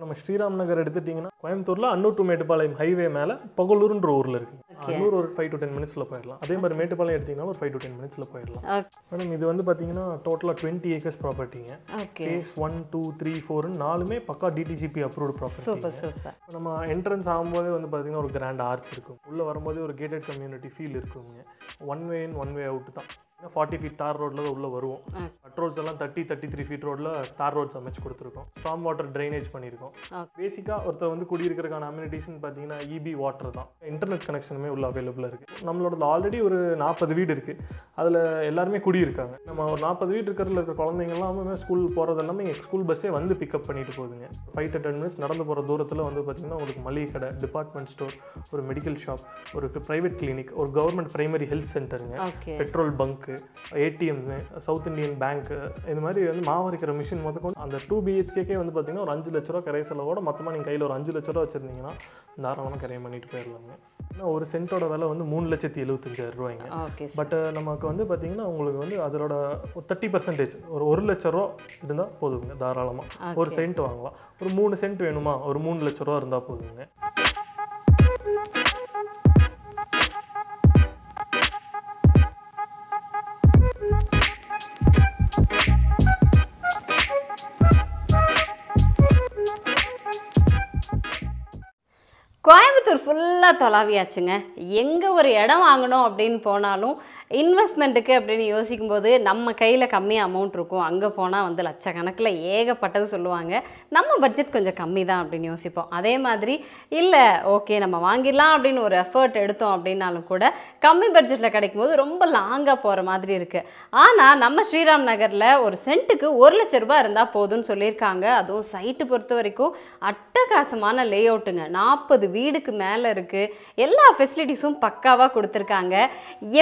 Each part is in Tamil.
நம்ம ஸ்ரீராம் நகர் எடுத்துட்டிங்கன்னா கோயம்புத்தூர்ல அன்னூர் டு மேட்டுப்பாளையம் ஹைவே மேல பகலூர்ன்ற ஊர்ல இருக்கு. Okay. அன்னூர் ஒரு ஃபைவ் டு டென் மினிட்ஸ்ல போயிடலாம். அதே மாதிரி மேட்டுப்பாளையம் எடுத்தீங்கன்னா ஒரு ஃபைவ் டு டென் மினிட்ஸ்ல போயிடலாம். மேடம் இது வந்து பாத்தீங்கன்னா டோட்டலா டுவெண்ட்டி ஏக்கர்ஸ் ப்ராப்பர்ட்டிங்க ஃபேஸ் ஒன் டூ த்ரீ ஃபோர்னு நாலுமே பக்கா DTCP approved property super super நம்ம என்ட்ரன்ஸ் ஆகும்போதே வந்து பார்த்தீங்கன்னா ஒரு கிராண்ட் ஆர்ச் இருக்கும். உள்ளே வரும்போதே ஒரு கேட்டட் கம்யூனிட்டி ஃபீல் இருக்குங்க. One way in one way out தான். ஃபார்ட்டி ஃபீட் தார் ரோட்டில் தான் உள்ளே வருவோம். கட் ரோட்ஸ் எல்லாம் தேர்ட்டி தேர்ட்டி த்ரீ ஃபீட் ரோட்டில் தார் ரோட்ஸ் அமைச்சு கொடுத்துருக்கோம். ஸ்டாம் வாட்டர் ட்ரைனேஜ் பண்ணியிருக்கோம். பேசிக்காக ஒருத்தர் வந்து குடியிருக்கிறதுக்கான அம்யூனிட்டிஸ்னு பார்த்தீங்கன்னா இபி வாட்டர் தான். இன்டர்நெட் கனெக்ஷனுமே உள்ள அவைலபிளாக இருக்குது நம்மளோட ஆல்ரெடி ஒரு நாற்பது வீடு இருக்குது அதில் எல்லாருமே குடியிருக்காங்க. நம்ம ஒரு நாற்பது வீடு இருக்கிறதுல இருக்க குழந்தைங்க எல்லாமே ஸ்கூல் போகிறது எல்லாமே எங்கள் ஸ்கூல் பஸ்ஸே வந்து பிக்கப் பண்ணிட்டு போகுதுங்க. ஃபைவ் டு டென் மினிட்ஸ் நடந்து போகிற தூரத்தில் வந்து பார்த்திங்கன்னா உங்களுக்கு மளிகை கடை டிபார்ட்மெண்ட் ஸ்டோர் ஒரு மெடிக்கல் ஷாப் ஒரு ப்ரைவேட் கிளினிக் ஒரு government primary health சென்டருங்க petrol bunk ATM South Indian Bank இது மாதிரி வந்து மாவரைக்கிற மிஷின் முதற்கொண்டு அந்த டூ பிஹெச்கேக்கே வந்து பார்த்தீங்கன்னா ஒரு அஞ்சு லட்ச ரூபா கரை செலவோட மொத்தமாக நீங்கள் கையில் ஒரு அஞ்சு லட்ச ரூபா வச்சுருந்தீங்கன்னா தாராளமாக கரையை பண்ணிட்டு போயிடலாங்க. ஏன்னா ஒரு சென்ட்டோட விலை வந்து மூணு லட்சத்தி எழுபத்தஞ்சாயிரம் ரூபாய்ங்க. பட் நமக்கு வந்து பார்த்தீங்கன்னா உங்களுக்கு வந்து அதோட தேர்ட்டி பர்சன்டேஜ் ஒரு ஒரு லட்ச ரூபா இருந்தால் போதுங்க தாராளமாக ஒரு சென்ட் வாங்கலாம். ஒரு மூணு சென்ட் வேணுமா? ஒரு மூணு லட்ச ரூபா இருந்தால் போதுங்க. கோயம்புத்தூர் ஃபுல்லாக தொலாவியாச்சுங்க. எங்கே ஒரு இடம் வாங்கணும் அப்படின்னு போனாலும் இன்வெஸ்ட்மெண்ட்டுக்கு அப்படின்னு யோசிக்கும்போது நம்ம கையில் கம்மியாக அமௌண்ட் இருக்கும். அங்கே போனால் வந்து லட்சக்கணக்கில் ஏகப்பட்டது சொல்லுவாங்க. நம்ம பட்ஜெட் கொஞ்சம் கம்மி தான் அப்படின்னு யோசிப்போம். அதே மாதிரி இல்லை ஓகே நம்ம வாங்கிடலாம் அப்படின்னு ஒரு எஃபர்ட் எடுத்தோம் அப்படின்னாலும் கூட கம்மி பட்ஜெட்டில் கிடைக்கும்போது ரொம்ப லாங்காக போகிற மாதிரி இருக்குது ஆனால் நம்ம ஸ்ரீராம் நகரில் ஒரு சென்ட்டுக்கு ஒரு லட்ச ரூபாய் இருந்தால் போதும்னு சொல்லியிருக்காங்க. அதுவும் சைட்டு பொறுத்த வரைக்கும் அட்டகாசமான லே அவுட்டுங்க நாற்பது வீடுக்கு மேலே இருக்குது எல்லா ஃபெசிலிட்டிஸும் பக்காவாக கொடுத்துருக்காங்க.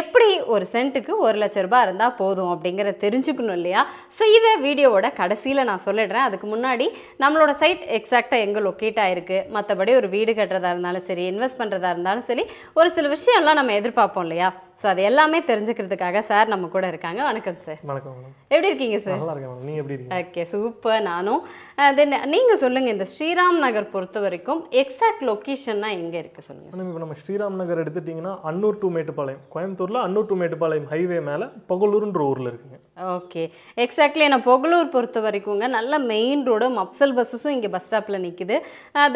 எப்படி ஒரு ஒரு சென்ட்டுக்கு ஒரு லட்ச ரூபாய் இருந்தால் போதும் அப்படிங்கிறத தெரிஞ்சுக்கணும் இல்லையா? ஸோ இதை வீடியோவோட கடைசியில் நான் சொல்லிடுறேன். அதுக்கு முன்னாடி நம்மளோட சைட் எக்ஸாக்டாக எங்கே லொக்கேட் ஆயிருக்கு மற்றபடி ஒரு வீடு கட்டுறதா இருந்தாலும் சரி இன்வெஸ்ட் பண்ணுறதா இருந்தாலும் சரி ஒரு சில விஷயம்லாம் நம்ம எதிர்பார்ப்போம் இல்லையா? ஸோ அது எல்லாமே தெரிஞ்சுக்கிறதுக்காக சார் நம்ம கூட இருக்காங்க. வணக்கம் சார் வணக்கம் எப்படி இருக்கீங்க சார் நல்லா இருக்கேன் நீங்கள் எப்படி இருக்கீங்க? ஓகே சூப்பர் நானும் தென் நீங்கள் சொல்லுங்கள் இந்த ஸ்ரீராம் நகர் பொறுத்த வரைக்கும் எக்ஸாக்ட் லொக்கேஷன்னா எங்கே இருக்குது சொல்லுங்கள் மேடம் இப்போ நம்ம ஸ்ரீராம் நகர் எடுத்துட்டிங்கன்னா அன்னூர் டு மேட்டுப்பாளையம். கோயம்புத்தூரில் அன்னூர் டு மேட்டுப்பாளையம் ஹைவே மேலே பகலூர்ன்ற ஊரில் இருக்குங்க. ஓகே எக்ஸாக்ட்லி நான் புகழூர் பொறுத்த வரைக்குங்க நல்ல மெயின் ரோடு மப்சல் பஸ்ஸஸும் இங்கே பஸ் ஸ்டாப்பில் நிற்கிது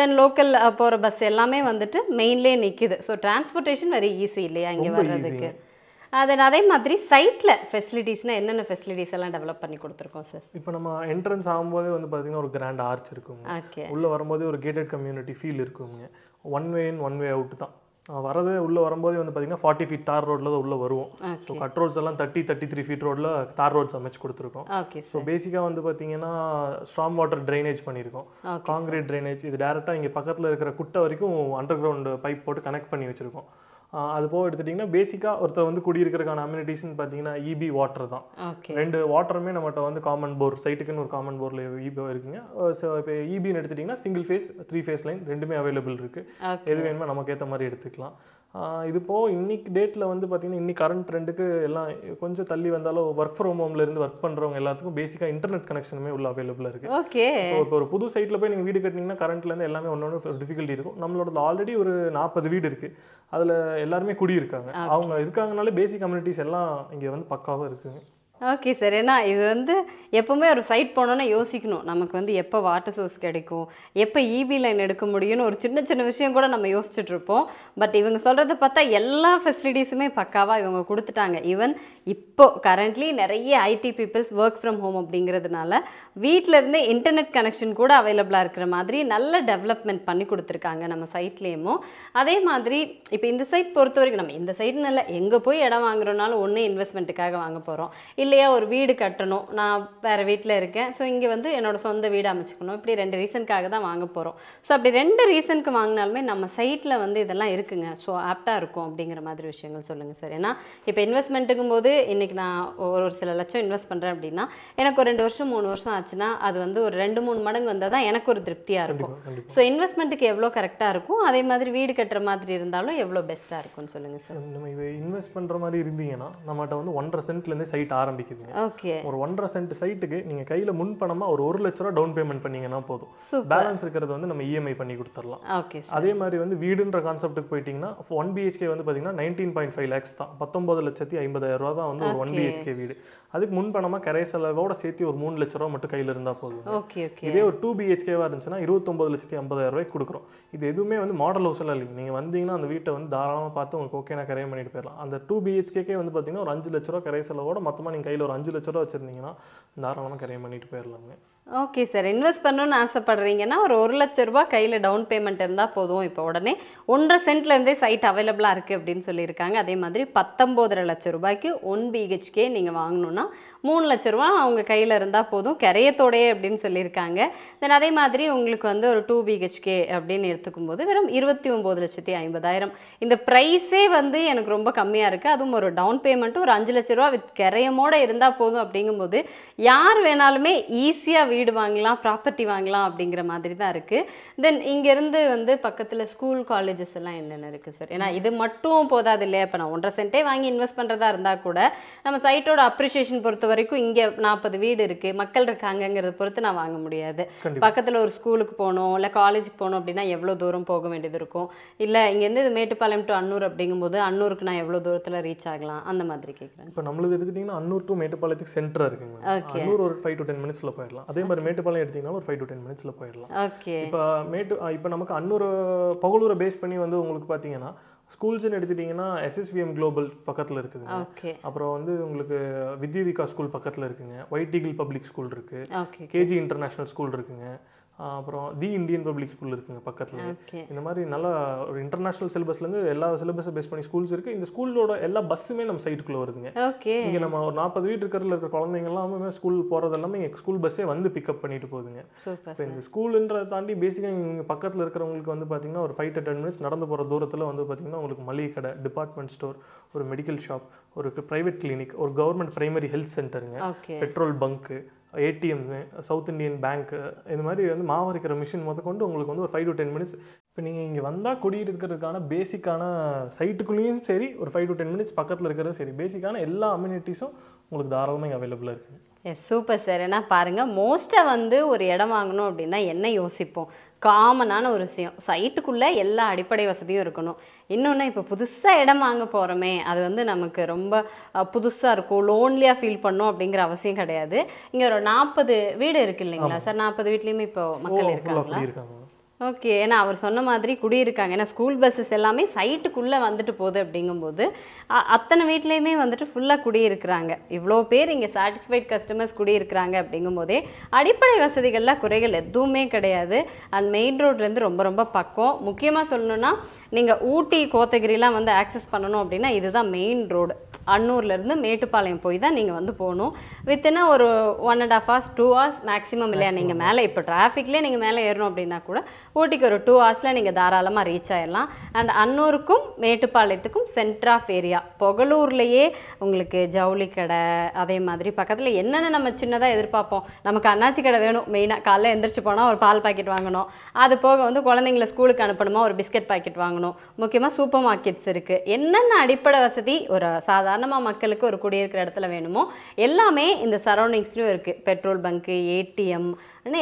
தென் லோக்கல் போகிற பஸ் எல்லாமே வந்துட்டு மெயின்லேயே நிற்கிது ஸோ டிரான்ஸ்போர்ட்டேஷன் வெரி ஈஸி இல்லையா இங்கே வர்றதுக்கு? தென் அதே மாதிரி சைட்டில் ஃபெசிலிட்டிஸ்னால் என்னென்ன ஃபெசிலிட்டிஸ் எல்லாம் டெவலப் பண்ணி கொடுத்துருக்கோம் சார் இப்போ நம்ம என்ட்ரன்ஸ் ஆகும்போதே வந்து பார்த்தீங்கன்னா ஒரு கிராண்ட் ஆர்ச் இருக்குங்க. ஓகே உள்ளே வரும்போதே ஒரு கேட்டட் கம்யூனிட்டி ஃபீல் இருக்குங்க. One way in one way out தான். வரதே உள்ளே வரும்போதே வந்து பார்த்தீங்கன்னா ஃபார்ட்டி ஃபீட் தார் ரோட்டில் தான் உள்ளே வருவோம். ஸோ கட் ரோட்ஸ் எல்லாம் தேர்ட்டி தேர்ட்டி த்ரீ ஃபீட் ரோட்டில் தார் ரோட்ஸ் அமைச்சு கொடுத்துருக்கோம். ஓகே ஸோ பேசிக்காக வந்து பார்த்தீங்கன்னா ஸ்ட்ராங் வாட்டர் ட்ரைனேஜ் பண்ணியிருக்கோம். காங்கிரீட் ட்ரைனேஜ் இது டேரெக்டாக இங்கே பக்கத்தில் இருக்கிற குட்டை வரைக்கும் அண்டர் கிரவுண்ட் பைப் போட்டு கனெக்ட் பண்ணி வச்சுருக்கோம். அது போக எடுத்துட்டிங்கன்னா பேசிக்காக ஒருத்தர் வந்து குடியிருக்கிறதுக்கான அம்யூனிட்டிஸ்னு பார்த்தீங்கன்னா இபி வாட்டர் தான். ரெண்டு வாட்டருமே நம்மகிட்ட வந்து காமன் போர் சைட்டுக்குன்னு ஒரு காமன் போரில் இபி இருக்குங்க. ஸோ இப்போ இபின்னு எடுத்துட்டிங்கன்னா single phase three phase line ரெண்டுமே அவைலபிள் இருக்குது எது வேணுமோ நமக்கு ஏற்ற மாதிரி எடுத்துக்கலாம். இது போக இன்னைக்கு டேட்டில் வந்து பார்த்தீங்கன்னா இன்னைக்கு கரண்ட் ட்ரெண்டுக்கு எல்லாம் கொஞ்சம் தள்ளி வந்தாலும் ஒர்க் ஃப்ரம் ஹோம்ல இருந்து ஒர்க் பண்ணுறவங்க எல்லாத்துக்கும் பேசிக்காக இன்டர்நெட் கனெக்ஷனுமே உள்ள அவைலபிளாக இருக்குது ஓகே ஸோ இப்போ ஒரு புது சைட்டில் போய் நீங்கள் வீடு கட்டினீங்கன்னா கரண்ட்லேருந்து எல்லாமே ஒன்று டிஃபிகல்ட்டி இருக்கும். நம்மளோட ஆல்ரெடி ஒரு நாற்பது வீடு இருக்குது அதில் எல்லாருமே குடியிருக்காங்க. அவங்க இருக்காங்கனாலே பேசிக் கம்யூனிட்டிஸ் எல்லாம் இங்கே வந்து பக்காவாக இருக்குங்க. ஓகே சார் ஏன்னா இது வந்து எப்போவுமே ஒரு சைட் போனோன்னா யோசிக்கணும். நமக்கு வந்து எப்போ வாட்டர் சோர்ஸ் கிடைக்கும்? எப்போ இபி லைன் எடுக்க முடியும்னு ஒரு சின்ன சின்ன விஷயம் கூட நம்ம யோசிச்சுட்ருப்போம் பட் இவங்க சொல்கிறத பார்த்தா எல்லா ஃபெசிலிட்டிஸுமே பக்காவாக இவங்க கொடுத்துட்டாங்க. ஈவன் இப்போ கரண்ட்லி நிறைய IT peoples work from home அப்படிங்கிறதுனால வீட்டிலேருந்து இன்டர்நெட் கனெக்ஷன் கூட அவைலபிளாக இருக்கிற மாதிரி நல்ல டெவலப்மெண்ட் பண்ணி கொடுத்துருக்காங்க நம்ம சைட்லேயுமோ அதே மாதிரி இப்போ இந்த சைட் பொறுத்த வரைக்கும் நம்ம இந்த சைட்னு இல்லை எங்கே போய் இடம் வாங்குறோனாலும் ஒன்று இன்வெஸ்ட்மெண்ட்டுக்காக வாங்க போகிறோம் இல்லை இல்லையா ஒரு வீடு கட்டணும். நான் வேறு வீட்டில் இருக்கேன். ஸோ இங்கே வந்து என்னோட சொந்த வீடு அமைச்சுக்கணும். இப்படி ரெண்டு ரீசனுக்காக தான் வாங்க போகிறோம் ஸோ அப்படி ரெண்டு ரீசனுக்கு வாங்கினாலுமே நம்ம சைட்டில் வந்து இதெல்லாம் இருக்குங்க. ஸோ ஆப்டாக இருக்கும் அப்படிங்கிற மாதிரி விஷயங்கள் சொல்லுங்கள் சார். ஏன்னா இப்போ இன்வெஸ்ட்மெண்ட்டுக்கும் போது இன்றைக்கி நான் ஒரு ஒரு சில லட்சம் இன்வெஸ்ட் பண்ணுறேன் அப்படின்னா எனக்கு ஒரு ரெண்டு வருஷம் மூணு வருஷம் ஆச்சுன்னா அது வந்து ஒரு ரெண்டு மூணு மடங்கு வந்தால் தான் எனக்கு ஒரு திருப்தியாக இருக்கும். ஸோ இன்வெஸ்ட்மெண்ட்டுக்கு எவ்வளோ கரெக்டாக இருக்கும்? அதே மாதிரி வீடு கட்டுற மாதிரி இருந்தாலும் எவ்வளோ பெஸ்ட்டாக இருக்கும்னு சொல்லுங்கள் சார். நம்ம இன்வெஸ்ட் பண்ணுற மாதிரி இருந்தீங்கன்னா நம்மகிட்ட வந்து ஒன்றரை சென்ட்லேருந்து சைட் ஆரம்பிக்கும். ஆரம்பிக்குதுங்க. ஓகே. ஒரு ஒன்றரை சென்ட் சைட்டுக்கு நீங்கள் கையில் முன் பணமாக ஒரு ஒரு லட்ச ரூபா டவுன் பேமெண்ட் பண்ணீங்கன்னா போதும். பேலன்ஸ் இருக்கிறத வந்து நம்ம இஎம்ஐ பண்ணி கொடுத்துடலாம் ஓகே அதே மாதிரி வந்து வீடுன்ற கான்செப்ட்டுக்கு போயிட்டீங்கன்னா ஒன் பிஹெச்கே வந்து பார்த்தீங்கன்னா நைன்டீன் பாயிண்ட் ஃபைவ் லேக்ஸ் தான். பத்தொம்பது லட்சத்தி ஐம்பதாயிரம் ரூபா தான் வந்து ஒரு ஒன். பிஹெச்கே வீடு. அதுக்கு முன் பணமாக கரை செலவோட சேர்த்து ஒரு மூணு லட்ச ரூபா மட்டும் கையில் இருந்தால் போதும் ஓகே ஓகே. இதே ஒரு டூ பிஹெச்கேவாக இருந்துச்சுன்னா இருபத்தொம்பது லட்சத்தி ஐம்பதாயிரம் ரூபாய்க்கு கொடுக்குறோம். இது எதுவுமே வந்து மாடல் ஹவுஸ் எல்லாம் இல்லைங்க. நீங்கள் வந்தீங்கன்னா அந்த வீட்டை வந்து தாராளமாக பார்த்து உங்களுக்கு ஓகேனா கரையம் பண்ணிட்டு போயிடலாம் அந்த டூ பிஹெச்கேக்கே வந்து பார்த்தீங்கன்னா ஒரு அஞ்சு லட்ச ரூபா கரை செலவோட மொத்தமாக நீங்கள் கையில் ஒரு அஞ்சு லட்ச ரூபா வச்சிருந்தீங்கன்னா தாராளமாக கரையம் பண்ணிட்டு போயிடலாங்க ஓகே சார் இன்வெஸ்ட் பண்ணணும்னு ஆசைப்பட்றீங்கன்னா ஒரு ஒரு லட்ச ரூபா கையில் டவுன் பேமெண்ட் இருந்தால் போதும் இப்போ உடனே. ஒன்றரை சென்ட்லேருந்தே சைட் அவைலபிளாக இருக்குது அப்படின்னு சொல்லியிருக்காங்க. அதே மாதிரி பத்தொம்போதரை லட்ச ரூபாய்க்கு ஒன் பிஹெச்கே நீங்கள் வாங்கணுன்னா மூணு லட்ச ரூபா அவங்க கையில் இருந்தால் போதும். கரையத்தோடையே அப்படின்னு சொல்லியிருக்காங்க. தென் அதே மாதிரி உங்களுக்கு வந்து ஒரு டூ பிஹெச்கே அப்படின்னு எடுத்துக்கும் போது வெறும் இருபத்தி ஒம்பது லட்சத்தி ஐம்பதாயிரம். இந்த ப்ரைஸே வந்து எனக்கு ரொம்ப கம்மியாக இருக்குது அதுவும் ஒரு டவுன் பேமெண்ட்டு ஒரு அஞ்சு லட்ச ரூபா வித் கரையமோடு இருந்தால் போதும் அப்படிங்கும்போது யார் வேணாலுமே ஈஸியாக வீடு வாங்கலாம் ப்ராப்பர்ட்டி வாங்கலாம் அப்படிங்கிற மாதிரி தான் இருக்குது தென் இங்கேருந்து வந்து பக்கத்தில் ஸ்கூல் காலேஜஸ் எல்லாம் என்னென்ன இருக்குது சார் ஏன்னா இது மட்டும் போதாது இல்லையா? இப்போ நான் ஒன்றரை சென்ட்டே வாங்கி இன்வெஸ்ட் பண்ணுறதா இருந்தால் கூட நம்ம சைட்டோட அப்ரிஷியேஷன் பொறுத்த வரைக்கும் இங்கே நாற்பது வீடு இருக்குது மக்கள் இருக்காங்கங்கிறத பொறுத்து நான் வாங்க முடியாது. பக்கத்தில் ஒரு ஸ்கூலுக்கு போகணும் இல்லை காலேஜுக்கு போகணும் அப்படின்னா எவ்வளோ தூரம் போக வேண்டியது இருக்கும்? இல்லை இங்கேருந்து மேட்டுப்பாளையம் டு அன்னூர் அப்படிங்கும்போது அன்னூருக்கு நான் எவ்வளோ தூரத்தில் ரீச் ஆகலாம்? அந்த மாதிரி கேட்குறேன் இப்போ நம்மளது எடுத்துட்டிங்கன்னா அன்னூர் டு மேட்டுப்பாளையத்துக்கு சென்டராக இருக்குங்க. அன்னூர் ஒரு ஃபைவ் டு டென் மினிட்ஸில் போயிடலாம். அதே மாதிரி மேட்டுப்பாளையம் எடுத்தீங்கன்னா ஒரு ஃபைவ் டு டென் மினிட்ஸில் போயிடலாம். ஓகே இப்போ மேட்டு இப்போ நமக்கு அன்னூர் பகலூரை பேஸ் பண்ணி வந்து உங்களுக்கு பார்த்தீங்கன்னா ஸ்கூல்ஸ்னு எடுத்துட்டிங்கன்னா எஸ்எஸ்விஎம் குளோபல் பக்கத்தில் இருக்குதுங்க. அப்புறம் வந்து உங்களுக்கு வித்யவிகா ஸ்கூல் பக்கத்தில் இருக்குங்க. ஒயிட் ஈகிள் பப்ளிக் ஸ்கூல் இருக்குது ஓகே கேஜி இன்டர்நேஷ்னல் ஸ்கூல் இருக்குங்க. அப்புறம் தி இந்தியன் பப்ளிக் ஸ்கூல் இருக்குங்க பக்கத்தில். இந்த மாதிரி நல்லா ஒரு இன்டர்நேஷ்னல் சிலபஸ்லேருந்து எல்லா சிலபஸை பேஸ் பண்ணி ஸ்கூல்ஸ் இருக்குது இந்த ஸ்கூலோட எல்லா பஸ்ஸுமே நம்ம சைட்டுக்குள்ளே வருதுங்க. இங்கே நம்ம ஒரு நாற்பது வீட்டு இருக்கிறதுல இருக்கிற குழந்தைங்க எல்லாமே ஸ்கூல் போகிறது எல்லாமே எங்கள் ஸ்கூல் பஸ்ஸே வந்து பிக்கப் பண்ணிட்டு போகுதுங்க. இப்போ இந்த ஸ்கூலுன்றதை தாண்டி பேசிக்காக இங்கே பக்கத்தில் இருக்கிறவங்களுக்கு வந்து பார்த்தீங்கன்னா ஒரு ஃபைவ் டு டென் மினிட்ஸ் நடந்து போகிற தூரத்தில் வந்து பார்த்தீங்கன்னா உங்களுக்கு மளிகை கடை டிபார்ட்மெண்ட் ஸ்டோர் ஒரு மெடிக்கல் ஷாப் ஒரு ப்ரைவேட் கிளினிக் ஒரு government primary health சென்டருங்க petrol bunk ATM South Indian Bank இது மாதிரி வந்து மாவரைக்கிற மிஷின் முதற்கொண்டு உங்களுக்கு வந்து ஒரு ஃபைவ் டு டென் மினிட்ஸ் இப்போ நீங்கள் இங்கே வந்தால் குடியிருக்கிறதுக்கான பேசிக்கான சைட்டுக்குள்ளேயும் சரி ஒரு ஃபைவ் டு டென் மினிட்ஸ் பக்கத்தில் இருக்கிறதும் சரி பேசிக்கான எல்லா அம்யூனிட்டிஸும் உங்களுக்கு தாராளமாக இங்கே அவைலபிளாக இருக்குது எஸ் சூப்பர் சார் ஏன்னா பாருங்கள் மோஸ்ட்டாக வந்து ஒரு இடம் வாங்கணும் அப்படின்னா என்ன யோசிப்போம்? காமனான ஒரு விஷயம். சைட்டுக்குள்ளே எல்லா அடிப்படை வசதியும் இருக்கணும். இன்னொன்று இப்போ புதுசாக இடம் வாங்க போகிறோமே அது வந்து நமக்கு ரொம்ப புதுசாக இருக்கும். லோன்லியாக ஃபீல் பண்ணோம் அப்படிங்கிற அவசியம் கிடையாது. இங்கே ஒரு நாற்பது வீடு இருக்கு இல்லைங்களா சார் நாற்பது வீட்லேயுமே இப்போ மக்கள் இருக்காங்களா? ஓகே ஏன்னா அவர் சொன்ன மாதிரி குடியிருக்காங்க. ஏன்னா ஸ்கூல் பஸ்ஸஸ் எல்லாமே சைட்டுக்குள்ளே வந்துட்டு போகுது அப்படிங்கும்போது அத்தனை வீட்லேயுமே வந்துட்டு ஃபுல்லாக குடியிருக்கிறாங்க. இவ்வளோ பேர் இங்கே சாட்டிஸ்ஃபைட் கஸ்டமர்ஸ் குடியிருக்கிறாங்க அப்படிங்கும்போதே அடிப்படை வசதிகளில் குறைகள் எதுவுமே கிடையாது. அண்ட் மெயின் ரோட்லேருந்து ரொம்ப ரொம்ப பக்கம். முக்கியமாக சொல்லணுன்னா நீங்கள் ஊட்டி கோத்தகிரிலாம் வந்து ஆக்சஸ் பண்ணணும் அப்படின்னா இதுதான் மெயின் ரோடு அன்னூர்லேருந்து மேட்டுப்பாளையம் போய் தான் நீங்கள் வந்து போகணும். வித்தின் ஒரு one and half hours two hours maximum இல்லையா? நீங்கள் மேலே இப்போ டிராஃபிக்லேயே நீங்கள் மேலே ஏறணும் அப்படின்னா கூட ஊட்டிக்கு ஒரு டூ ஹவர்ஸில் நீங்கள் தாராளமாக ரீச் ஆயிடலாம். அண்ட் அன்னூருக்கும் மேட்டுப்பாளையத்துக்கும் சென்டர் ஆஃப் ஏரியா புகலூர்லேயே உங்களுக்கு ஜவுளி கடை அதே மாதிரி பக்கத்தில் என்னென்ன நம்ம சின்னதாக எதிர்பார்ப்போம்? நமக்கு அண்ணாச்சி கடை வேணும். மெயினாக காலைல எந்திரிச்சு போனால் ஒரு பால் பாக்கெட் வாங்கணும். அது போக வந்து குழந்தைங்கள ஸ்கூலுக்கு அனுப்பணுமா? ஒரு பிஸ்கட் பாக்கெட் வாங்கணும். முக்கியமாக சூப்பர் மார்க்கெட்ஸ் இருக்குது என்னென்ன அடிப்படை வசதி ஒரு சாதாரணமாக மக்களுக்கு ஒரு குடியிருக்கிற இடத்துல வேணுமோ எல்லாமே இந்த சரௌண்டிங்ஸ்லையும் இருக்குது பெட்ரோல் பங்க்கு ஏடிஎம்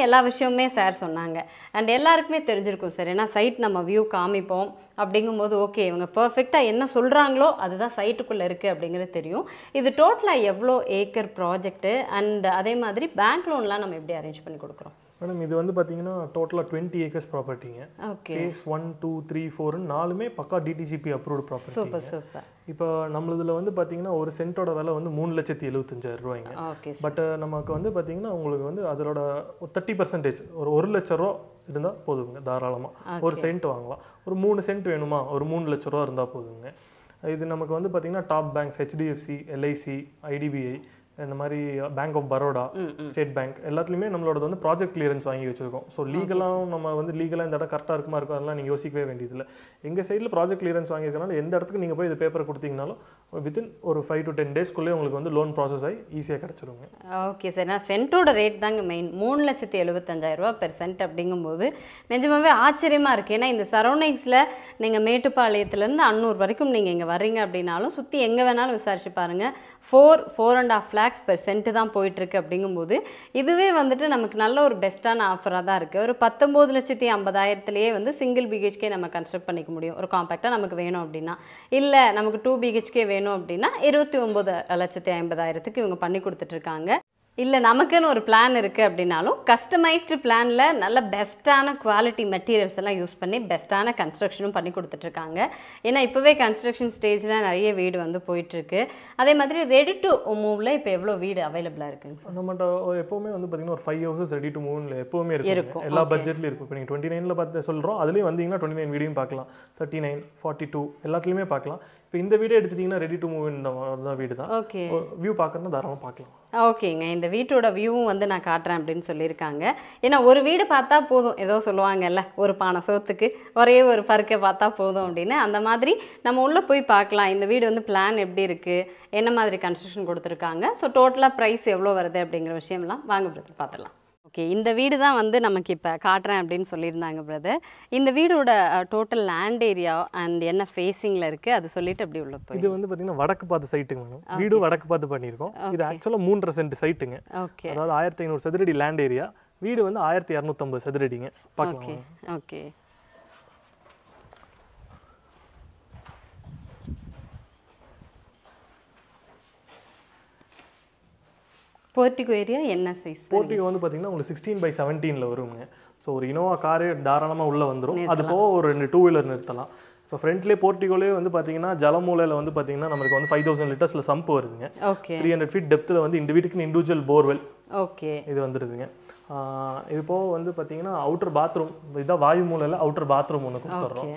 எல்லா விஷயமுமே சார் சொன்னாங்க. அண்ட் எல்லாருக்குமே தெரிஞ்சிருக்கும் சார் ஏன்னா சைட் நம்ம வியூ காமிப்போம். அப்படிங்கும்போது ஓகே இவங்க பர்ஃபெக்டாக என்ன சொல்கிறாங்களோ அதுதான் சைட்டுக்குள்ளே இருக்குது அப்படிங்கிறது தெரியும். இது டோட்டலாக எவ்வளோ ஏக்கர் ப்ராஜெக்ட்டு அண்ட் அதே மாதிரி பேங்க் லோன்லாம் நம்ம எப்படி அரேஞ்ச் பண்ணி கொடுக்குறோம்? மேடம் இது வந்து பார்த்தீங்கன்னா டோட்டலாக twenty acres ப்ராப்பர்ட்டிங்க okay. Phase one two three ஃபோர்னு நாலுமே பக்கா DTCP approved property super super. இப்போ நம்மளதுல வந்து பார்த்தீங்கன்னா ஒரு சென்ட்டோட விலை வந்து மூணு லட்சத்தி எழுபத்தஞ்சாயிரம் ரூபாய்ங்க. ஓகே பட் நமக்கு வந்து பார்த்தீங்கன்னா உங்களுக்கு வந்து அதோட தேர்ட்டி பர்சன்டேஜ் ஒரு ஒரு லட்ச ரூபா இருந்தால் போதுங்க தாராளமாக ஒரு சென்ட் வாங்கலாம். ஒரு மூணு சென்ட் வேணுமா? ஒரு மூணு லட்ச ரூபா இருந்தால் போதுங்க. இது நமக்கு வந்து பார்த்தீங்கன்னா top banks HDFC LIC IDBI இந்த மாதிரி Bank of Baroda State Bank எல்லாத்துலேயுமே நம்மளோட வந்து ப்ராஜெக்ட் கிளியரன்ஸ் வாங்கி வச்சிருக்கோம். ஸோ லீகலாக நம்ம வந்து லீகலாக இந்த இடம் கரெக்டாக இருக்குமா இருக்கும் அதெல்லாம் நீங்கள் யோசிக்கவே வேண்டியதில்லை. எங்கள் சைடில் ப்ராஜெக்ட் கிளியரன்ஸ் வாங்கியிருக்கனால எந்த இடத்துக்கு நீங்கள் போய் இது பேப்பர் கொடுத்தீங்கனாலும் வித்தின் ஒரு ஃபைவ் டு டென் டேஸ்க்குள்ளே உங்களுக்கு வந்து லோன் ப்ராசஸ் ஆகி ஈஸியாக கிடச்சிருங்க. ஓகே சார் நான் சென்ட்டோட ரேட் தாங்க மெயின் மூணு லட்சத்தி எழுபத்தஞ்சாயிரம் ரூபா பெர் சென்ட் அப்படிங்கும்போது நிஜமாவே ஆச்சரியமாக இருக்குது ஏன்னா இந்த சரௌண்டிங்ஸில் நீங்கள் மேட்டுப்பாளையத்துலேருந்து அன்னூர் வரைக்கும் நீங்கள் இங்கே வர்றீங்க அப்படின்னாலும் சுற்றி எங்கே வேணாலும் விசாரிச்சு பாருங்கள் four four and half lakhs lakhs per cent தான் போயிட்டுருக்கு அப்படிங்கும்போது இதுவே வந்துட்டு நமக்கு நல்ல ஒரு பெஸ்ட்டான ஆஃபராக தான் இருக்குது ஒரு பத்தொம்போது லட்சத்தி ஐம்பதாயிரத்துலேயே வந்து சிங்கிள் பிஹெச்கே நம்ம கன்ஸ்ட்ரக்ட் பண்ணிக்க முடியும். ஒரு காம்பேக்டாக நமக்கு வேணும் அப்படின்னா. இல்லை நமக்கு டூ பிஹெச்கே வேணும் அப்படின்னா இருபத்தி ஒம்பது லட்சத்தி ஐம்பதாயிரத்துக்கு இவங்க பண்ணி கொடுத்துட்ருக்காங்க இல்லை நமக்குன்னு ஒரு பிளான் இருக்குது அப்படின்னாலும் கஸ்டமைஸ்டு பிளானில் நல்ல பெஸ்ட்டான குவாலிட்டி மெட்டீரியல்ஸ் எல்லாம் யூஸ் பண்ணி பெஸ்ட்டான கன்ஸ்ட்ரக்ஷனும் பண்ணி கொடுத்துட்ருக்காங்க. ஏன்னா இப்போவே கன்ஸ்ட்ரக்ஷன் ஸ்டேஜில் நிறைய வீடு வந்து போயிட்டுருக்கு அதே மாதிரி ரெடி டு மூவில் இப்போ எவ்வளோ வீடு அவைலபிளாக இருக்குங்க சார்? நம்மகிட்ட எப்போவுமே வந்து பார்த்தீங்கன்னா ஒரு ஃபைவ் ஹவுசஸ் ரெடி டு மூவ்ல எப்போவுமே இருக்கும். எல்லா. பட்ஜெட்லையும் இருக்கும். இப்போ நீங்கள் டுவெண்ட்டி நைனில் பார்த்து சொல்கிறோம் அதுலேயும் வந்தீங்கன்னா டுவெண்ட்டி நைன் வீடியும் பார்க்கலாம். தேர்ட்டி நைன் ஃபார்ட்டி டூ எல்லாத்துலேயுமே பார்க்கலாம். இப்போ இந்த வீடியோ எடுத்துட்டிங்கன்னா ரெடி டு மூவ் இந்த மாதிரி தான் வீடு தான் ஓகே வியூ பார்க்கறதுனா தாராளமாக பார்க்கலாம். ஓகேங்க. இந்த வீட்டோட வியூவும் வந்து நான் காட்டுறேன் அப்படின்னு சொல்லியிருக்காங்க. ஏன்னா ஒரு வீடு பார்த்தா போதும். ஏதோ சொல்லுவாங்கல்ல ஒரு பானை சோத்துக்கு ஒரே ஒரு பருக்கை பார்த்தா போதும் அப்படின்னு. அந்த மாதிரி நம்ம உள்ளே போய் பார்க்கலாம். இந்த வீடு வந்து பிளான் எப்படி இருக்குது என்ன மாதிரி கன்ஸ்ட்ரக்ஷன் கொடுத்துருக்காங்க? ஸோ டோட்டலாக ப்ரைஸ் எவ்வளோ வருது அப்படிங்கிற விஷயம்லாம் வாங்க பிரதர் பார்த்துலாம் ஓகே இந்த வீடு தான் வந்து நமக்கு இப்போ காட்டுறேன் அப்படின்னு சொல்லியிருந்தாங்க பிரதர் இந்த வீடோட டோட்டல் லேண்ட் ஏரியா அண்ட் என்ன ஃபேஸிங்கில் இருக்குது அது சொல்லிட்டு அப்படி உள்ள போய் இது வந்து பார்த்தீங்கன்னா வடக்கு பார்த்து சைட்டுங்க மேடம். வீடு வடக்கு பார்த்து பண்ணியிருக்கோம். இது ஆக்சுவலாக மூன்றரை சென்ட் சைட்டுங்க ஓகே அதாவது ஆயிரத்தி ஐநூறு சதுரடி லேண்ட் ஏரியா வீடு வந்து ஆயிரத்தி இரநூத்தம்பது சதுரடிங்க. பார்க்கலாம் ஓகே போர்ட்டிகோ ஏரியா என்ன சைஸ் போர்ட்டிகோ வந்து பார்த்தீங்கன்னா உங்களுக்கு சிக்ஸ்டீன் பை செவன்டீனில் வருங்க. ஸோ ஒரு இனோவா காரே தாராளமாக உள்ளே வந்துரும். அது போக ஒரு ரெண்டு டூ வீலர் நிறுத்தலாம். இப்போ ஃப்ரண்ட்லேயே போர்ட்டிகோலேயே வந்து பார்த்தீங்கன்னா ஜலமூலையில் வந்து பார்த்தீங்கன்னா நமக்கு வந்து ஃபைவ் தௌசண்ட் லிட்டர்ஸில் சம்ப் வருதுங்க. ஓகே த்ரீ ஹண்ட்ரட் ஃபீட் டெப்த்தில் வந்து இந்த வீட்டுக்கு இண்டிவிஜுவல் போர்வெல் ஓகே இது வந்துடுதுங்க இது போக வந்து பார்த்தீங்கன்னா அவுட்டர் பாத்ரூம் இதான் வாயு மூலையில் அவுட்டர் பாத்ரூம் ஒன்று கொடுத்துட்றோம்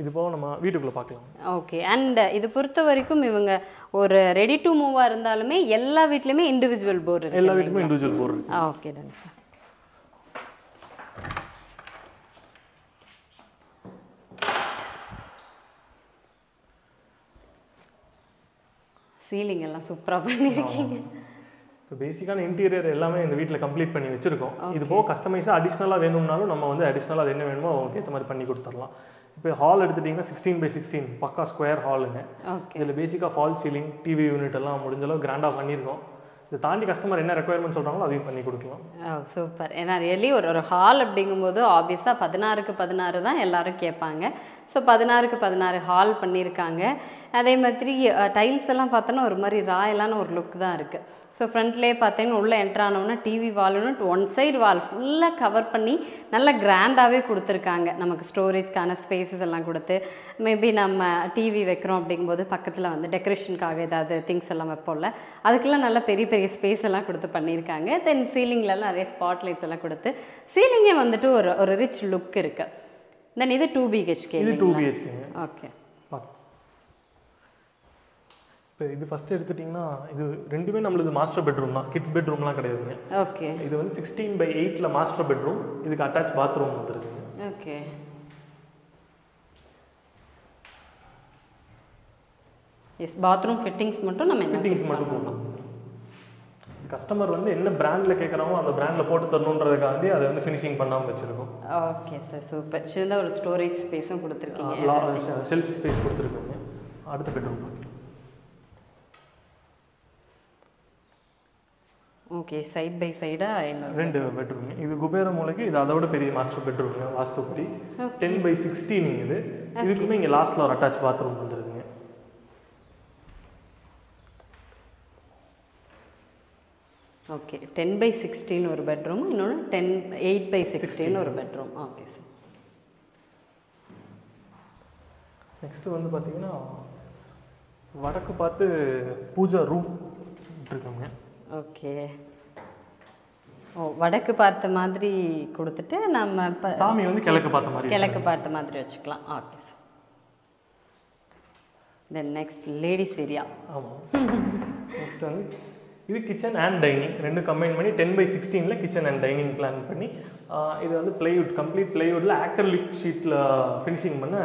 இது போக நம்ம வீட்டுக்குள்ளே பார்க்கலாம். ஓகே அண்ட் இது பொறுத்த வரைக்கும் இவங்க ஒரு ரெடி டு மூவாக இருந்தாலுமே எல்லா வீட்லேயுமே இண்டிவிஜுவல் போர் இருக்கு எல்லா வீட்டுக்குமே இண்டிவிஜுவல் போர் இருக்கு. ஓகே டன் சார் சீலிங் எல்லாம் சூப்பராக பண்ணியிருக்கீங்க இப்போ பேசிக்கான இன்டீரியர் எல்லாமே இந்த வீட்டில் கம்ப்ளீட் பண்ணி வச்சிருக்கோம். இது போக கஸ்டமைஸாக அடிஷ்னலாக வேணும்னாலும் நம்ம வந்து அடிஷ்னலாக அது என்ன வேணுமோ அவங்களுக்கு ஏற்ற மாதிரி பண்ணி கொடுத்துடலாம். இப்போ ஹால் எடுத்துட்டிங்கன்னா சிக்ஸ்டீன் பை சிக்ஸ்டீன் பக்கா ஸ்கொயர் ஹாலுங்க இதில் பேசிக்காக ஃபால் சீலிங் டிவி யூனிட் எல்லாம் முடிஞ்ச அளவு கிராண்டாக பண்ணியிருக்கோம். இதை தாண்டி கஸ்டமர் என்ன ரெக்குயர்மெண்ட் சொல்கிறாங்களோ அதையும் பண்ணி கொடுக்கலாம். ஓ சூப்பர் ஏன்னா ரியலி ஒரு ஒரு ஹால் அப்படிங்கும்போது ஆப்வியஸாக பதினாறுக்கு பதினாறு தான் எல்லாரும் கேட்பாங்க. ஸோ பதினாறுக்கு பதினாறு ஹால் பண்ணியிருக்காங்க. அதே மாதிரி டைல்ஸ் எல்லாம் பார்த்தோன்னா ஒரு மாதிரி ராயலான ஒரு லுக் தான் இருக்குது ஸோ ஃப்ரண்ட்லேயே பார்த்தீங்கன்னா உள்ளே என்ட்ரு டிவி வால்னு ஒன் சைடு வால் ஃபுல்லாக கவர் பண்ணி நல்ல கிராண்டாகவே கொடுத்துருக்காங்க. நமக்கு ஸ்டோரேஜ்க்கான ஸ்பேசஸ் எல்லாம் கொடுத்து. மேபி நம்ம டிவி வைக்கிறோம் அப்படிங்கும்போது பக்கத்தில் வந்து டெக்கரேஷனுக்காக ஏதாவது திங்ஸ் எல்லாம் வைப்போம்ல. அதுக்கெல்லாம் நல்ல பெரிய பெரிய ஸ்பேஸ் எல்லாம் கொடுத்து பண்ணியிருக்காங்க. தென் சீலிங்லலாம் நிறைய ஸ்பாட் லைட்ஸ் எல்லாம் கொடுத்து சீலிங்கே வந்துட்டு ஒரு ஒரு ரிச் லுக் இருக்குது தென் இது டூ பிஹெச்கே டூ பிஹெச்கேங்க ஓகே இப்போ இது ஃபஸ்ட்டு எடுத்துட்டிங்கன்னா இது ரெண்டுமே நம்மளுது மாஸ்டர் பெட்ரூம் தான். கிட்ஸ் பெட்ரூம்லாம் கிடையாதுங்க. ஓகே இது வந்து சிக்ஸ்டீன் பை எயிட்டில் மாஸ்டர் பெட்ரூம் இதுக்கு அட்டாச் பாத்ரூம் வந்துருக்குங்க ஓகே எஸ் பாத்ரூம் ஃபிட்டிங்ஸ் மட்டும் நம்ம ஃபிட்டிங்ஸ் மட்டும் போடலாம் கஸ்டமர் வந்து என்ன பிராண்டில் கேட்குறாங்களோ அந்த பிராண்டில் போட்டு தரணுன்றதுக்காண்டி அதை வந்து ஃபினிஷிங் பண்ணாமல் வச்சுருக்கோம். ஓகே சார் சூப்பர் சின்னதாக ஒரு ஸ்டோரேஜ் ஸ்பேஸும் கொடுத்துருக்கீங்க. ஷெல்ஃப் ஸ்பேஸ் கொடுத்துருக்கோங்க. அடுத்த பெட்ரூம் பார்க்கலாம். ஓகே சைட் பை சைடாக என்ன ரெண்டு பெட்ரூம் இது குபேர மூலைக்கு இது அதோட பெரிய மாஸ்டர் பெட்ரூம்ங்க வாஸ்துப்படி டென் பை சிக்ஸ்டீன் இது. இதுக்குமே இங்கே லாஸ்ட்டில் ஒரு அட்டாச் பாத்ரூம் வந்துருதுங்க. ஓகே டென் பை சிக்ஸ்டீன் ஒரு பெட்ரூம் இன்னொன்று டென் எயிட் பை சிக்ஸ்டீன் ஒரு பெட்ரூம் ஓகே சார் நெக்ஸ்ட்டு வந்து பார்த்தீங்கன்னா வடக்கு பார்த்து பூஜா ரூம் இருக்குங்க ஓகே ஓ வடக்கு பார்த்த மாதிரி கொடுத்துட்டு நம்ம இப்போ சாமி வந்து கிழக்கு பார்த்த மாதிரி கிழக்கு பார்த்த மாதிரி வச்சுக்கலாம். Okay sir then next ladies area ஆமாம் நெக்ஸ்ட் வந்து இது கிச்சன் அண்ட் டைனிங் ரெண்டும் கம்பைன் பண்ணி டென் பை சிக்ஸ்டீனில் கிச்சன் அண்ட் டைனிங் பிளான் பண்ணி இது வந்து பிளைவுட் கம்ப்ளீட் பிளைவுட்டில் ஆக்கர்லிக் ஷீட்டில் ஃபினிஷிங் பண்ண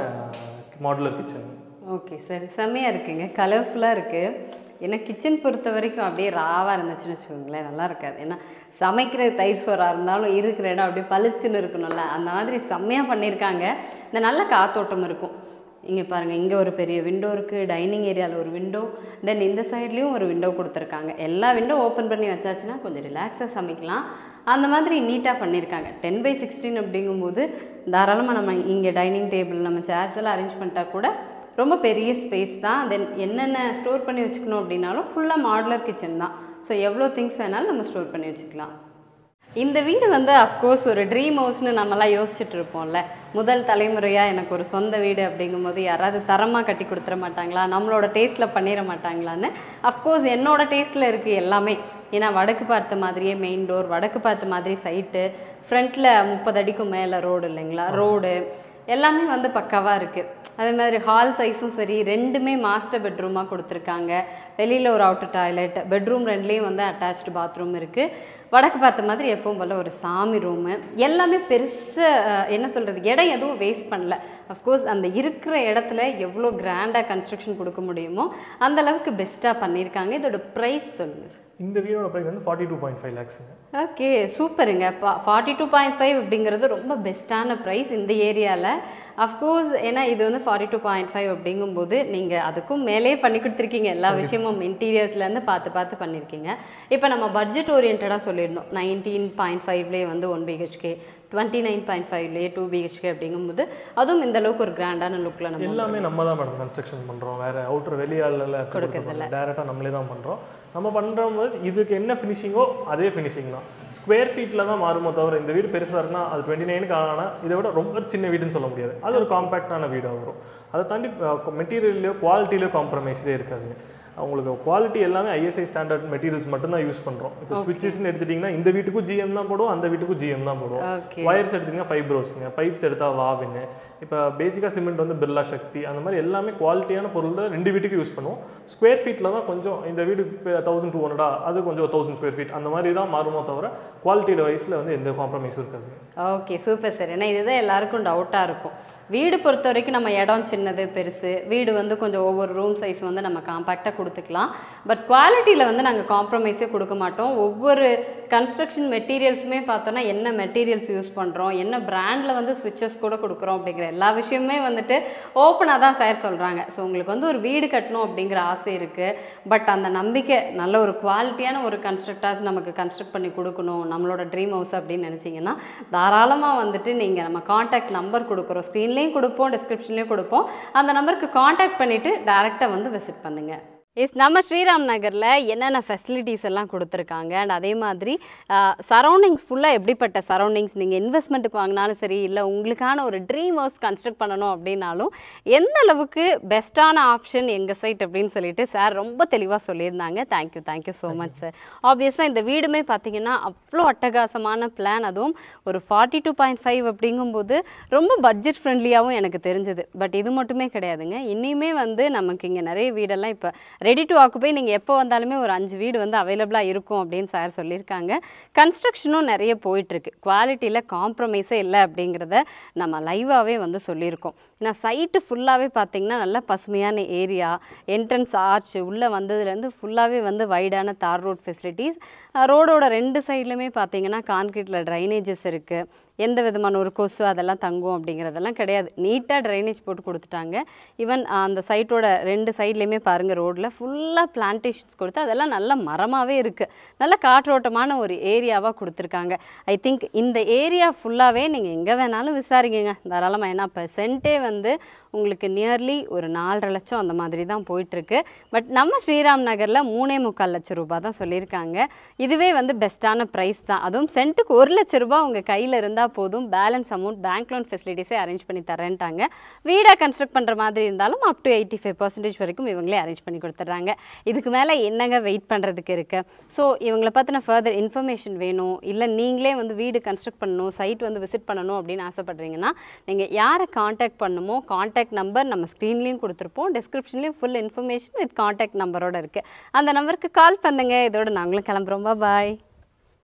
மாடுலர் கிச்சன் ஓகே சார் செம்மையாக இருக்குங்க. கலர்ஃபுல்லாக இருக்குது ஏன்னா கிச்சன் பொறுத்த வரைக்கும் அப்படியே ராவாக இருந்துச்சுன்னு வச்சுக்கோங்களேன் நல்லா இருக்காது. ஏன்னா சமைக்கிற தயிர் சோறாக இருந்தாலும் இருக்கிற இடம் அப்படியே பளிச்சுன்னு இருக்கணும்ல. அந்த மாதிரி செம்மையாக பண்ணியிருக்காங்க. இந்த நல்ல காத்தோட்டம் இருக்கும். இங்கே பாருங்கள் இங்கே ஒரு பெரிய விண்டோ இருக்குது டைனிங் ஏரியாவில் ஒரு விண்டோ தென் இந்த சைட்லேயும் ஒரு விண்டோ கொடுத்துருக்காங்க. எல்லா விண்டோ ஓப்பன் பண்ணி வச்சாச்சுன்னா கொஞ்சம் ரிலாக்ஸாக சமைக்கலாம். அந்த மாதிரி நீட்டாக பண்ணியிருக்காங்க. டென் பை சிக்ஸ்டீன் அப்படிங்கும்போது தாராளமாக நம்ம இங்கே டைனிங் டேபிள் நம்ம சேர்ஸ் எல்லாம் அரேஞ்ச் பண்ணிட்டா கூட ரொம்ப பெரிய ஸ்பேஸ் தான். தென் என்னென்ன ஸ்டோர் பண்ணி வச்சுக்கணும் அப்படின்னாலும் ஃபுல்லாக மாடுலர் கிச்சன் தான். ஸோ எவ்வளோ திங்ஸ் வேணாலும் நம்ம ஸ்டோர் பண்ணி வச்சுக்கலாம். இந்த வீடு வந்து அஃப்கோர்ஸ் ஒரு ட்ரீம் ஹவுஸ்னு நம்மலாம் யோசிச்சுட்டு இருப்போம்ல. முதல் தலைமுறையாக எனக்கு ஒரு சொந்த வீடு அப்படிங்கும்போது யாராவது தரமாக கட்டி கொடுத்துட மாட்டாங்களா? நம்மளோட டேஸ்ட்டில் பண்ணிட மாட்டாங்களான்னு அஃப்கோர்ஸ் என்னோட டேஸ்ட்டில் இருக்குது எல்லாமே. ஏன்னா வடக்கு பார்த்த மாதிரியே மெயின் டோர் வடக்கு பார்த்த மாதிரி சைட்டு ஃப்ரண்ட்டில் முப்பது அடிக்கும் மேலே ரோடு இல்லைங்களா? ரோடு எல்லாமே வந்து பக்காவாக இருக்குது அதே மாதிரி ஹால் சைஸும் சரி ரெண்டுமே மாஸ்டர் பெட்ரூமாக கொடுத்துருக்காங்க. வெளியில் ஒரு அவுட்டர் டாய்லெட் பெட்ரூம் ரெண்டுலேயும் வந்து அட்டாச்டு பாத்ரூம் இருக்குது வடக்கு பார்த்த மாதிரி எப்பவும் போல் ஒரு சாமி ரூமு எல்லாமே பெருசாக என்ன சொல்கிறது இடம் எதுவும் வேஸ்ட் பண்ணல. அஃப்கோர்ஸ் அந்த இருக்கிற இடத்துல எவ்வளோ கிராண்டாக கன்ஸ்ட்ரக்ஷன் கொடுக்க முடியுமோ அந்த அளவுக்கு பெஸ்ட்டாக பண்ணியிருக்காங்க. இதோட ப்ரைஸ் சொல்லுங்கள் இந்த வீடோட ப்ரைஸ் வந்து ஃபார்ட்டி டூ பாயிண்ட் ஃபைவ் லேக்ஸுங்க ஓகே சூப்பருங்க ஃபார்ட்டி டூ பாயிண்ட் ஃபைவ் அப்படிங்கிறது ரொம்ப பெஸ்ட்டான ப்ரைஸ் இந்த ஏரியாவில் அஃப்கோர்ஸ் ஏன்னா இது வந்து ஃபார்ட்டி டூ பாயிண்ட் ஃபைவ் அப்படிங்கும்போது நீங்கள் அதுக்கும் மேலே பண்ணி கொடுத்துருக்கீங்க. எல்லா விஷயமும் இன்டீரியர்ஸ்லேருந்து பார்த்து பார்த்து பண்ணியிருக்கீங்க இப்போ நம்ம பட்ஜெட் ஓரியன்டாக சொல்லியிருந்தோம். நைன்டீன் பாயிண்ட் ஃபைவ்லேயே வந்து one BHK twenty nine point ஃபைவ்லேயே two BHK அப்படிங்கும்போது அதுவும் இந்த அளவுக்கு ஒரு கிராண்டான லுக்கில் நம்ம எல்லாமே நம்ம தான் மேடம் கன்ஸ்ட்ரக்ஷன் பண்ணுறோம் வேற அவுட்டர் வெளியாளில் கொடுக்கறதில்ல. டேரெக்டாக நம்மளே தான் பண்ணுறோம் நம்ம பண்ணுறோம்போது இதுக்கு என்ன ஃபினிஷிங்கோ அதே ஃபினிஷிங் தான். ஸ்கொயர் ஃபீட்டில் தான் மாறுமோ தவிர இந்த வீடு பெருசாக இருக்குன்னா அது டுவெண்ட்டி நைனுக்கு ஆனால் இதை விட ரொம்ப சின்ன வீடுன்னு சொல்ல முடியாது. அது ஒரு காம்பேக்டான வீடாக வரும். அதை தாண்டி மெட்டீரியல்லையோ குவாலிட்டிலையோ காம்ப்ரமைஸே இருக்காதுங்க. உங்களுக்கு குவாலிட்டி எல்லாமே ஐஎஸ்ஐ ஸ்டாண்டர்ட் மெட்டீரியல்ஸ் மட்டும்தான் யூஸ் பண்ணுறோம் இப்போ ஸ்விட்சஸ்னு எடுத்துட்டிங்கன்னா இந்த வீட்டுக்கும் ஜிஎம் தான் போடுவோம் அந்த வீட்டுக்கும் ஜிஎம் தான் போடுவோம். ஓகே வயர்ஸ் எடுத்தீங்கன்னா ஃபைப்ரோஸ்ங்க பைப்ஸ் எடுத்தா வாவின்னு இப்போ பேசிக்காக சிமெண்ட் வந்து பிர்லா சக்தி அந்த மாதிரி எல்லாமே குவாலிட்டியான பொருள் தான் ரெண்டு வீட்டுக்கு யூஸ் பண்ணுவோம். ஸ்கொயர் ஃபீட்டில் தான் கொஞ்சம் இந்த வீடு தௌசண்ட் டூ ஹண்ட்ரடா அது கொஞ்சம் தௌசண்ட் ஸ்கொயர் ஃபீட் அந்த மாதிரி தான் மாறுமோ தவிர குவாலிட்டியோட வயசில் வந்து எந்த காம்ப்ரமைஸும் இருக்காது. ஓகே சூப்பர் சார் ஏன்னா இதுதான் எல்லாருக்கும் டவுட்டாக இருக்கும். வீடு பொறுத்த வரைக்கும் நம்ம இடம் சின்னது பெருசு. வீடு வந்து கொஞ்சம் ஒவ்வொரு ரூம் சைஸ் வந்து நம்ம காம்பேக்டாக கொடுத்துக்கலாம். பட் குவாலிட்டியில் வந்து நாங்கள் காம்ப்ரமைஸே கொடுக்க மாட்டோம். ஒவ்வொரு கன்ஸ்ட்ரக்ஷன் மெட்டீரியல்ஸுமே பார்த்தோன்னா என்ன மெட்டீரியல்ஸ் யூஸ் பண்ணுறோம் என்ன ப்ராண்டில் வந்து ஸ்விட்சஸ் கூட கொடுக்குறோம் அப்படிங்கிற எல்லா விஷயமே வந்துட்டு ஓப்பனாக தான் சார் சொல்கிறாங்க ஸோ உங்களுக்கு வந்து ஒரு வீடு கட்டணும் அப்படிங்கிற ஆசை இருக்குது பட் அந்த நம்பிக்கை நல்ல ஒரு குவாலிட்டியான ஒரு கன்ஸ்ட்ரக்டர்ஸ் நமக்கு கன்ஸ்ட்ரக்ட் பண்ணி கொடுக்கணும் நம்மளோட ட்ரீம் ஹவுஸ் அப்படின்னு நினச்சிங்கன்னா தாராளமாக வந்துட்டு நீங்கள் நம்ம காண்டாக்ட் நம்பர் கொடுக்குறோம். ஸ்க்ரீன்லேயும் கொடுப்போம் டிஸ்கிரிப்ஷன்லேயும் கொடுப்போம். அந்த நம்பருக்கு காண்டாக்ட் பண்ணிவிட்டு டேரெக்டாக வந்து விசிட் பண்ணுங்கள் எஸ் நம்ம ஸ்ரீராம் நகரில் என்னென்ன ஃபெசிலிட்டிஸ் எல்லாம் கொடுத்துருக்காங்க? அண்ட் அதே மாதிரி சரௌண்டிங்ஸ் ஃபுல்லாக எப்படிப்பட்ட சரௌண்டிங்ஸ் நீங்கள் இன்வெஸ்ட்மெண்ட்டுக்கு வாங்கினாலும் சரி இல்லை உங்களுக்கான ஒரு ட்ரீம் ஹவுஸ் கன்ஸ்ட்ரக்ட் பண்ணணும் அப்படின்னாலும் எந்த அளவுக்கு பெஸ்ட்டான ஆப்ஷன் எங்கள் சைட் அப்படின்னு சொல்லிட்டு சார் ரொம்ப தெளிவாக சொல்லியிருந்தாங்க. Thank you thank you so much sir ஆப்வியஸாக இந்த வீடுமே பார்த்தீங்கன்னா அவ்வளோ அட்டகாசமான பிளான் அதுவும் ஒரு ஃபார்ட்டி டூ பாயிண்ட் ஃபைவ் அப்படிங்கும்போது ரொம்ப பட்ஜெட் ஃப்ரெண்ட்லியாகவும் எனக்கு தெரிஞ்சது. பட் இது மட்டுமே கிடையாதுங்க. இனிமே வந்து நமக்கு இங்கே நிறைய வீடெல்லாம் இப்போ ரெடி டு ஆக்குப்பை நீங்கள் எப்போ வந்தாலுமே ஒரு அஞ்சு வீடு வந்து அவைலபிளாக இருக்கும் அப்படின்னு சார் சொல்லியிருக்காங்க. கன்ஸ்ட்ரக்ஷனும் நிறைய போயிட்டுருக்கு. குவாலிட்டியில் காம்ப்ரமைஸே இல்லை அப்படிங்கிறத நம்ம லைவாகவே வந்து சொல்லியிருக்கோம். ஏன்னா சைட்டு ஃபுல்லாகவே பார்த்தீங்கன்னா நல்ல பசுமையான ஏரியா என்ட்ரன்ஸ் ஆர்ச் உள்ளே வந்ததுலேருந்து ஃபுல்லாகவே வந்து வைடான தார் ரோட் ஃபெசிலிட்டிஸ் ரோடோட ரெண்டு சைட்லையுமே பார்த்தீங்கன்னா கான்க்ரீட்டில் ட்ரைனேஜஸ் இருக்குது எந்த விதமான ஒரு கொசு அதெல்லாம் தங்கும் அப்படிங்கிறதெல்லாம் கிடையாது. நீட்டாக ட்ரைனேஜ் போட்டு கொடுத்துட்டாங்க. ஈவன் அந்த சைட்டோட ரெண்டு சைட்லேயுமே பாருங்கள் ரோட்டில் ஃபுல்லாக பிளான்டேஷன்ஸ் கொடுத்து அதெல்லாம் நல்ல மரமாகவே இருக்குது நல்ல காற்றோட்டமான ஒரு ஏரியாவாக கொடுத்துருக்காங்க. ஐ திங்க் இந்த ஏரியா ஃபுல்லாகவே நீங்கள் எங்கே வேணாலும் விசாரிங்க தாராளமாக ஏன்னா இப்போ சென்ட்டே வந்து உங்களுக்கு நியர்லி ஒரு நாலரை லட்சம் அந்த மாதிரி தான் போயிட்டுருக்கு. பட் நம்ம ஸ்ரீராம் நகரில் மூணே முக்கால் லட்சம் ரூபாய் தான் சொல்லியிருக்காங்க. இதுவே வந்து பெஸ்ட்டான ப்ரைஸ் தான். அதுவும் சென்ட்டுக்கு ஒரு லட்ச ரூபாய் உங்கள் கையில் இருந்தால் போதும். பேலன்ஸ் அமௌண்ட் பேங்க் லோன் ஃபெசிலிட்டிஸே அரேஞ்ச் பண்ணி தரேன்ட்டாங்க. வீடாக கன்ஸ்ட்ரக்ட் பண்ணுற மாதிரி இருந்தாலும் up to eighty five percentage வரைக்கும் இவங்களே அரேஞ்ச் பண்ணி கொடுத்துட்றாங்க. இதுக்கு மேலே என்னங்க வெயிட் பண்ணுறதுக்கு இருக்குது ஸோ இவங்களை பற்றின ஃபர்தர் இன்ஃபர்மேஷன் வேணும். இல்லை நீங்களே வந்து வீடு கன்ஸ்ட்ரக்ட் பண்ணணும் சைட் வந்து விசிட் பண்ணணும் அப்படின்னு ஆசைப்பட்றீங்கன்னா நீங்கள் யாரை காண்டாக்ட் பண்ணுமோ காண்டாக்ட் நம்பர் நம்ம ஸ்க்ரீன்லேயும் கொடுத்துருப்போம். டிஸ்கிரிப்ஷன்லேயும் ஃபுல் இன்ஃபர்மேஷன் வித் காண்டாக்ட் நம்பரோட இருக்குது அந்த நம்பருக்கு கால் பண்ணுங்கள் இதோட நாங்களும் கிளம்புறோம். பாய்